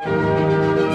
Música